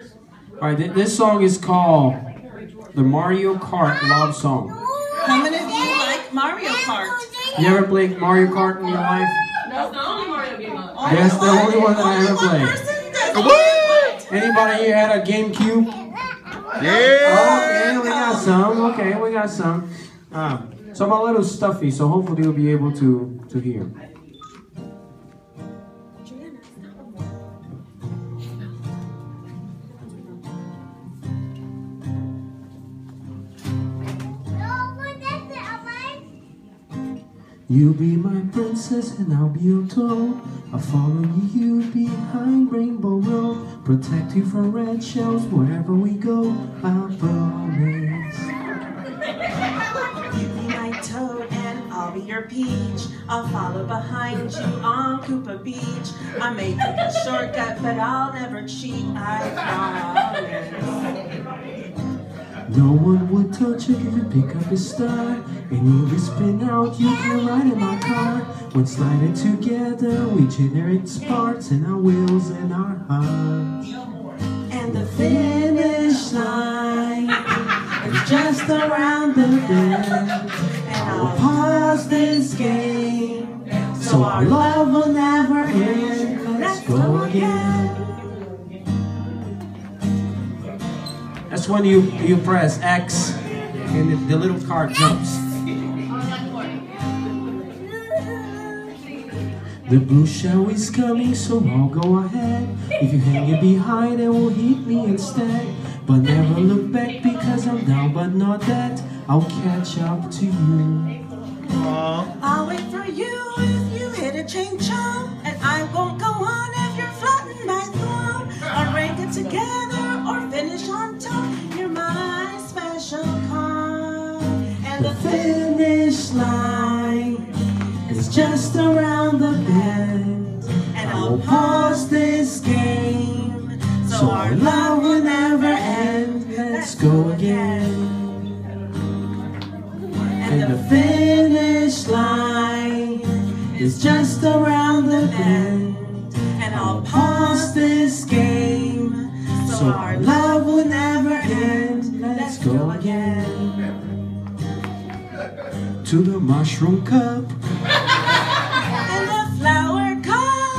All right, th- this song is called the Mario Kart Love Song. How many of you like Mario Kart? You ever played Mario Kart in your life? That's the only Mario game on. That's the only one that I ever played. person. Anybody here had a GameCube? Yeah. Okay, we got some. Okay, we got some. Um, so I'm a little stuffy, so hopefully you'll be able to to hear. You be my princess and I'll be your toad. I'll follow you behind Rainbow Road. Protect you from red shells wherever we go. I promise. You be my toad and I'll be your peach. I'll follow behind you on Koopa Beach. I may take a shortcut, but I'll never cheat. I promise. No one would touch you if you pick up a star. And you spin out, you can ride in my car. When sliding together, we generate sparks in our wheels and our hearts. And the finish line is just around the bend. And I'll pause this game so our love will never That's when you you press X and the, little car jumps. The blue shell is coming, so I'll go ahead. If you hang it behind, it will hit me instead. But never look back because I'm down, but not that. I'll catch up to you. I'll wait for you if you hit a chain chomp. And I won't go on if And The finish line is just around the bend. and I'll pause this game so our love will never end. Let's go again. And the finish line is just around the bend. and I'll Pause this game so our love will never end. Let's go again. To the mushroom cup And the flower cup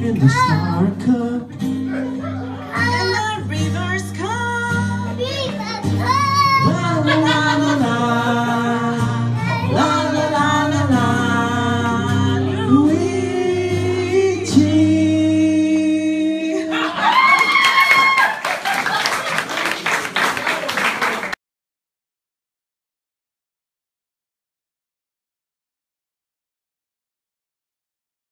in the star cup.